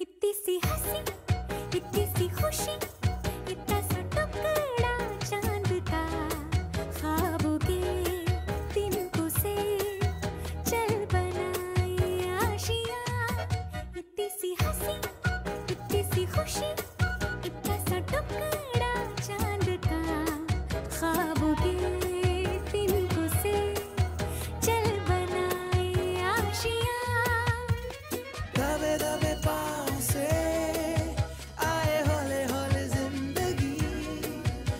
इतनी सी हँसी।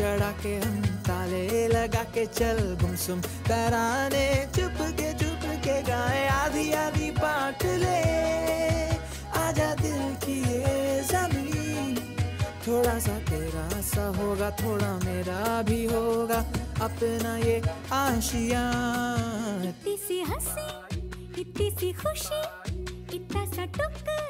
चढ़ा के हम ताले लगा के चल गुमसुम। तराने चुप के चुप के गाए, आधी आधी बांट ले। आजा दिल की ये ज़मीन। थोड़ा सा तेरा सा होगा, थोड़ा मेरा भी होगा। अपना ये आशिया इतनी सी हँसी, इतनी सी खुशी, इतना सा टुकड़ा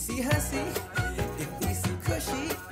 सी हँसी इतनी सी खुशी।